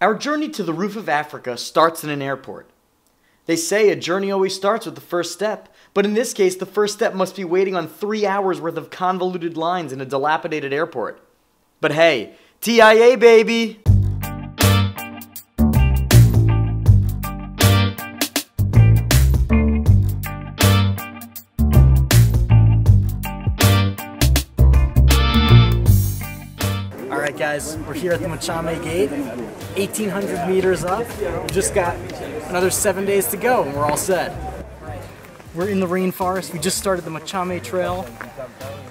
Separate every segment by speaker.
Speaker 1: Our journey to the roof of Africa starts in an airport. They say a journey always starts with the first step, but in this case, the first step must be waiting on three hours worth of convoluted lines in a dilapidated airport. But hey, TIA baby! Guys, we're here at the Machame Gate, 1800 meters up. We just got another seven days to go and we're all set. We're in the rainforest. We just started the Machame Trail,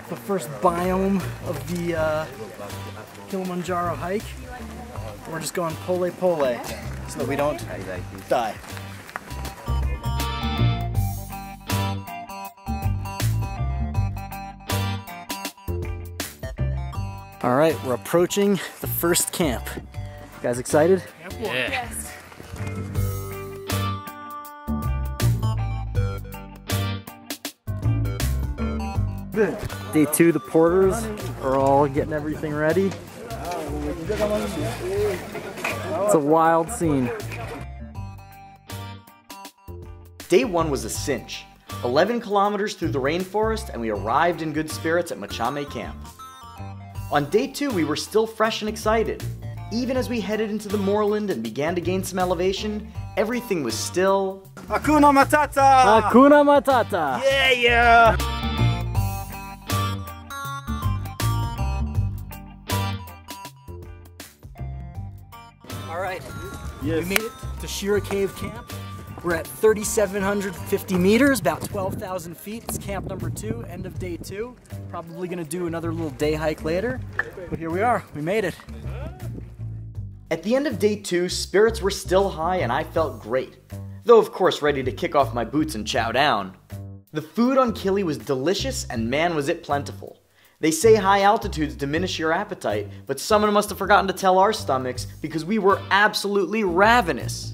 Speaker 1: the first biome of the uh, Kilimanjaro hike. We're just going pole pole so that we don't die. All right, we're approaching the first camp. You guys excited?
Speaker 2: Yes.
Speaker 1: Day two, the porters are all getting everything ready. It's a wild scene. Day one was a cinch. 11 kilometers through the rainforest, and we arrived in good spirits at Machame Camp. On day two, we were still fresh and excited. Even as we headed into the moorland and began to gain some elevation, everything was still.
Speaker 2: Hakuna Matata!
Speaker 1: Hakuna Matata!
Speaker 2: Yeah, yeah!
Speaker 1: All right, we made it to Shira Cave Camp. We're at 3,750 meters, about 12,000 feet. It's camp number two, end of day two. Probably gonna do another little day hike later, but here we are, we made it. At the end of day two, spirits were still high and I felt great. Though, of course, ready to kick off my boots and chow down. The food on Kili was delicious and man was it plentiful. They say high altitudes diminish your appetite, but someone must have forgotten to tell our stomachs because we were absolutely ravenous.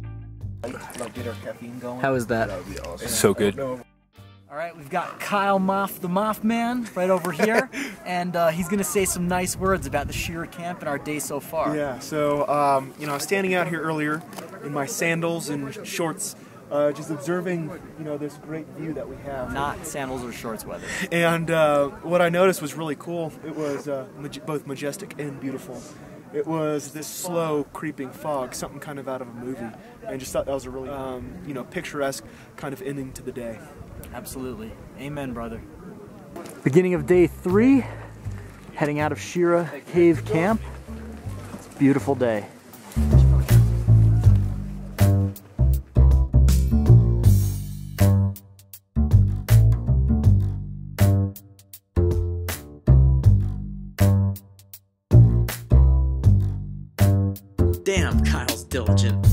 Speaker 1: How is that?
Speaker 3: So good.
Speaker 1: All right, we've got Kyle Moff, the Mothman, right over here, and uh, he's gonna say some nice words about the Shira camp and our day so far.
Speaker 4: Yeah, so um, you know, I was standing out here earlier in my sandals and shorts, uh, just observing, you know, this great view that we have.
Speaker 1: Not sandals or shorts weather.
Speaker 4: And uh, what I noticed was really cool. It was uh, maj- both majestic and beautiful. It was this slow, creeping fog, something kind of out of a movie, and just thought that was a really, um, you know, picturesque kind of ending to the day.
Speaker 1: Absolutely. Amen, brother. Beginning of day three, heading out of Shira Cave Camp. It's a beautiful day. Damn, Kyle's diligent.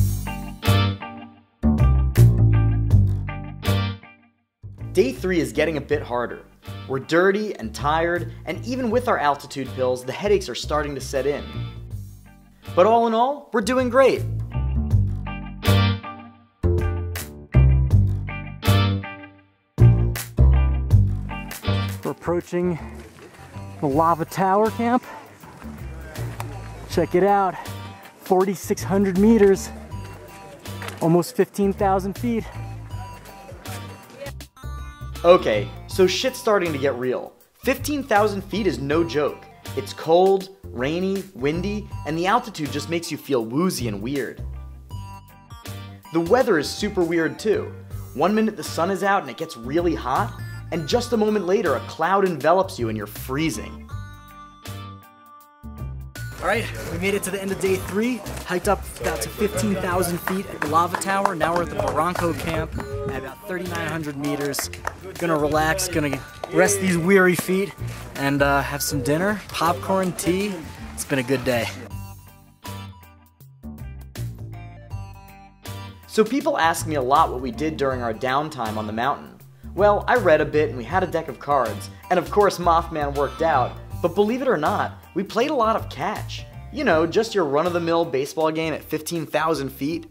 Speaker 1: Day three is getting a bit harder. We're dirty and tired, and even with our altitude pills, the headaches are starting to set in. But all in all, we're doing great. We're approaching the Lava Tower camp. Check it out 4,600 meters, almost 15,000 feet. Okay, so shit's starting to get real. 15,000 feet is no joke. It's cold, rainy, windy, and the altitude just makes you feel woozy and weird. The weather is super weird too. One minute the sun is out and it gets really hot, and just a moment later a cloud envelops you and you're freezing. All right, we made it to the end of day three. Hiked up about to 15,000 feet at the lava tower. Now we're at the Barranco camp at about 3,900 meters. Gonna relax, gonna rest these weary feet, and uh, have some dinner, popcorn, tea. It's been a good day. So people ask me a lot what we did during our downtime on the mountain. Well, I read a bit and we had a deck of cards, and of course Mothman worked out, but believe it or not, we played a lot of catch. You know, just your run-of-the-mill baseball game at 15,000 feet.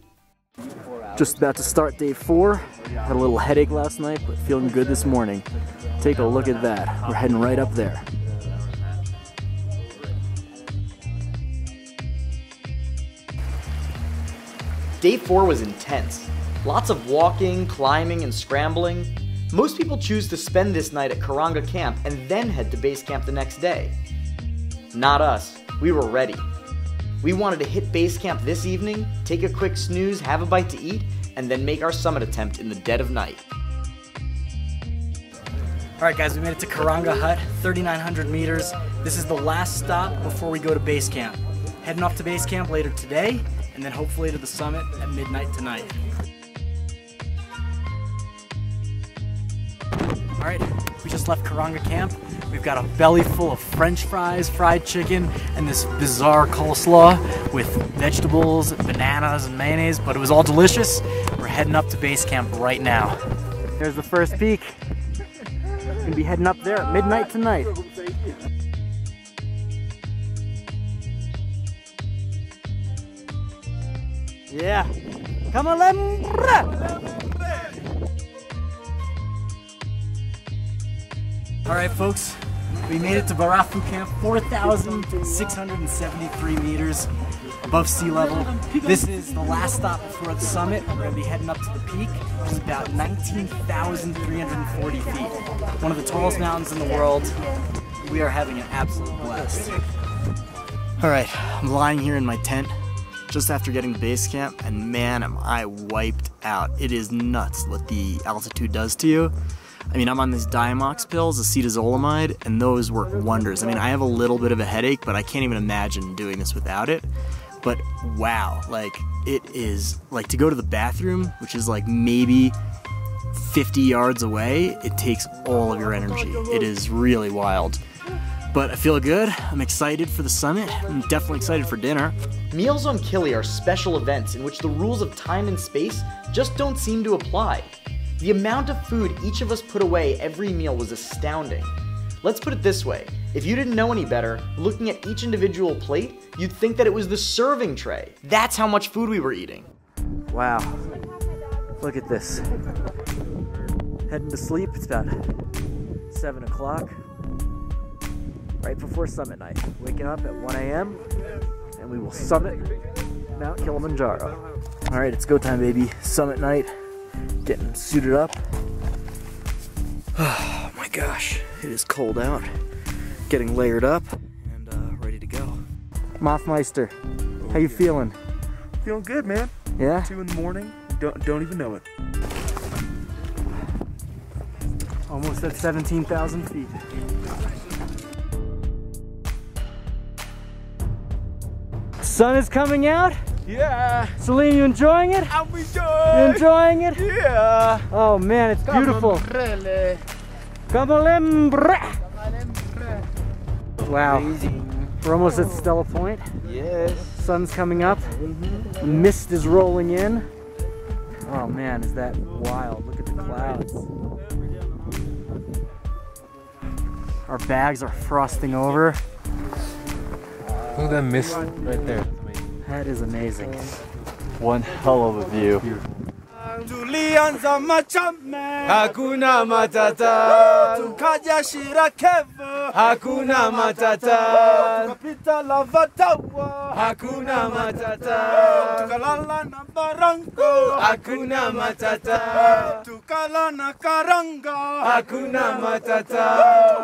Speaker 1: Just about to start day four. Had a little headache last night, but feeling good this morning. Take a look at that. We're heading right up there.
Speaker 3: Day 4 was intense. Lots of walking, climbing, and scrambling. Most people choose to spend this night at Karanga Camp and then head to base camp the next day. Not us. We were ready. We wanted to hit base camp this evening, take a quick snooze, have a bite to eat, and then make our summit attempt in the dead of night.
Speaker 1: All right, guys, we made it to Karanga Hut, 3,900 meters. This is the last stop before we go to base camp. Heading off to base camp later today, and then hopefully to the summit at midnight tonight. All right, we just left Karanga camp. We've got a belly full of french fries, fried chicken, and this bizarre coleslaw with vegetables, bananas, and mayonnaise, but it was all delicious. We're heading up to base camp right now. There's the first peak. Gonna be heading up there at midnight tonight. Yeah. Come on, All right, folks. We made it to Barafu Camp, 4,673 meters above sea level. This is the last stop before the summit. We're going to be heading up to the peak, about 19,340 feet. One of the tallest mountains in the world. We are having an absolute blast. All right, I'm lying here in my tent just after getting to base camp, and man, am I wiped out. It is nuts what the altitude does to you. I mean, I'm on these Diamox pills, acetazolamide, and those work wonders. I mean, I have a little bit of a headache, but I can't even imagine doing this without it. But wow, like, it is, like, to go to the bathroom, which is like maybe 50 yards away, it takes all of your energy. It is really wild. But I feel good. I'm excited for the summit. I'm definitely excited for dinner.
Speaker 3: Meals on Kili are special events in which the rules of time and space just don't seem to apply. The amount of food each of us put away every meal was astounding. Let's put it this way if you didn't know any better, looking at each individual plate, you'd think that it was the serving tray. That's how much food we were eating.
Speaker 1: Wow. Look at this. Heading to sleep, it's about 7 o'clock. Right before summit night. Waking up at 1 a.m. and we will summit Mount Kilimanjaro. All right, it's go time, baby. Summit night getting suited up. Oh my gosh, it is cold out. Getting layered up and uh, ready to go. Mothmeister, how you feeling?
Speaker 4: Feeling good, man.
Speaker 1: Yeah?
Speaker 4: Two in the morning, don't, don't even know it.
Speaker 1: Almost at 17,000 feet. Sun is coming out.
Speaker 2: Yeah.
Speaker 1: Celine, you enjoying it?
Speaker 2: I'm enjoying.
Speaker 1: You enjoying it?
Speaker 2: Yeah.
Speaker 1: Oh man, it's beautiful. Kamalembre. Wow. We're almost at Stella Point.
Speaker 2: Yes.
Speaker 1: Sun's coming up. The mist is rolling in. Oh man, is that wild. Look at the clouds. Our bags are frosting over.
Speaker 5: Look at that mist right there.
Speaker 1: That is amazing.
Speaker 5: One hell of a view.
Speaker 2: Tulianza machame Hakuna matata. Tukaja Shirakevo Hakuna matata. Tukapita Lavatawa Hakuna matata. Tukalala na Barango Hakuna matata Tukala na Karanga Hakuna matata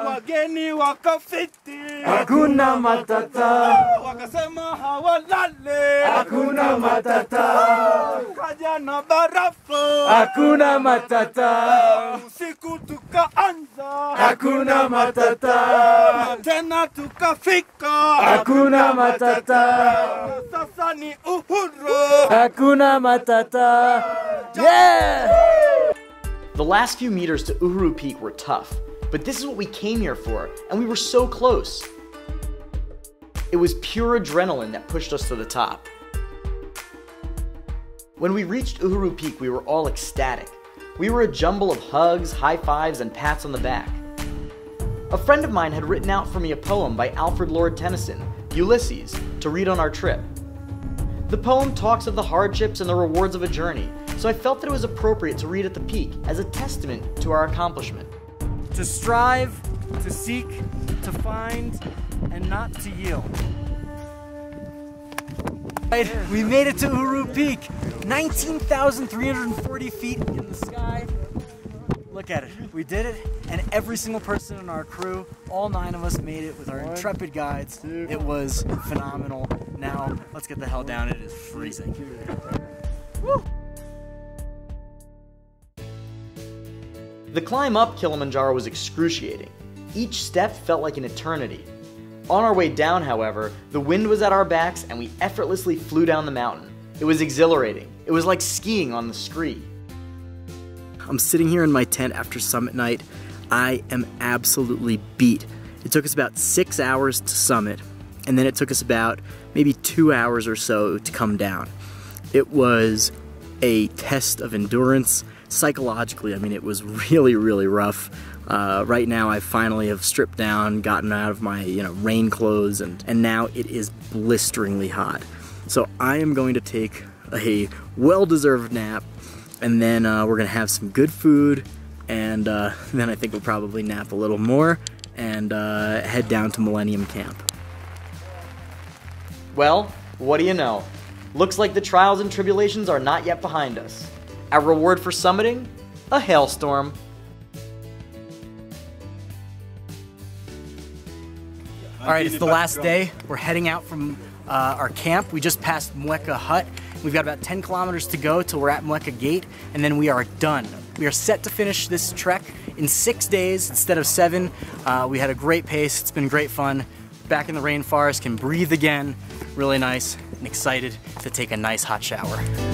Speaker 2: Wageni wakafiti
Speaker 1: Hakuna matata.
Speaker 2: Wakasema hawalale
Speaker 5: Hakuna matata.
Speaker 2: Kaja na barafu
Speaker 5: Hakuna matata.
Speaker 2: usiku tukaanza
Speaker 5: Hakuna matata.
Speaker 2: na tena tukafika
Speaker 5: Hakuna matata.
Speaker 2: Sasa ni uhuru
Speaker 1: Hakuna matata. Yeah!
Speaker 3: The last few meters to Uhuru Peak were tough, but this is what we came here for, and we were so close. It was pure adrenaline that pushed us to the top. When we reached Uhuru Peak, we were all ecstatic. We were a jumble of hugs, high fives, and pats on the back. A friend of mine had written out for me a poem by Alfred Lord Tennyson, Ulysses, to read on our trip. The poem talks of the hardships and the rewards of a journey, so I felt that it was appropriate to read at the peak as a testament to our accomplishment.
Speaker 1: To strive, to seek, to find, and not to yield. Right, we made it to Uhuru Peak, 19,340 feet in the sky. Look at it, we did it, and every single person in our crew, all nine of us made it with our intrepid guides. It was phenomenal. Now, let's get the hell down, it is freezing. Woo!
Speaker 3: The climb up Kilimanjaro was excruciating. Each step felt like an eternity. On our way down, however, the wind was at our backs and we effortlessly flew down the mountain. It was exhilarating. It was like skiing on the Scree.
Speaker 1: I'm sitting here in my tent after summit night. I am absolutely beat. It took us about six hours to summit, and then it took us about maybe two hours or so to come down. It was a test of endurance psychologically. I mean, it was really, really rough. Uh, right now, I finally have stripped down, gotten out of my you know rain clothes, and and now it is blisteringly hot. So I am going to take a well-deserved nap and then uh, we're gonna have some good food, and uh, then I think we'll probably nap a little more and uh, head down to Millennium Camp.
Speaker 3: Well, what do you know? Looks like the trials and tribulations are not yet behind us. Our reward for summiting? A hailstorm.
Speaker 1: All right, it's the last day. We're heading out from uh, our camp. We just passed Mweka Hut. We've got about 10 kilometers to go till we're at Mweka Gate, and then we are done. We are set to finish this trek in six days instead of seven. Uh, we had a great pace. It's been great fun. Back in the rainforest, can breathe again. Really nice and excited to take a nice hot shower.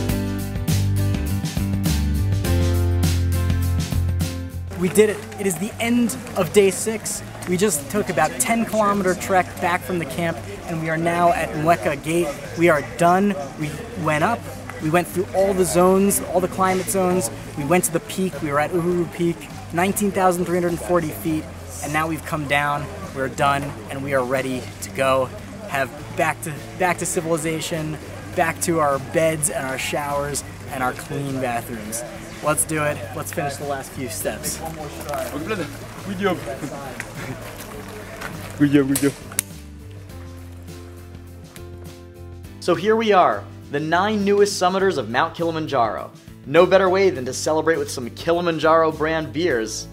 Speaker 1: We did it. It is the end of day six. We just took about 10 kilometer trek back from the camp and we are now at Mweka Gate. We are done. We went up. We went through all the zones, all the climate zones. We went to the peak. We were at Uhuru Peak, 19,340 feet. And now we've come down. We're done and we are ready to go. Have back to back to civilization, back to our beds and our showers and our clean bathrooms. Let's do it. Let's finish the last few steps.
Speaker 2: Good job. Good job, good job.
Speaker 3: So here we are, the nine newest summiters of Mount Kilimanjaro. No better way than to celebrate with some Kilimanjaro brand beers.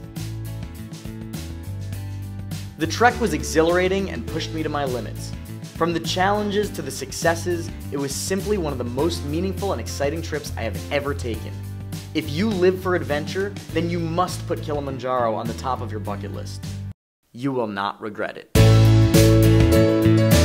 Speaker 3: The trek was exhilarating and pushed me to my limits. From the challenges to the successes, it was simply one of the most meaningful and exciting trips I have ever taken. If you live for adventure, then you must put Kilimanjaro on the top of your bucket list. You will not regret it.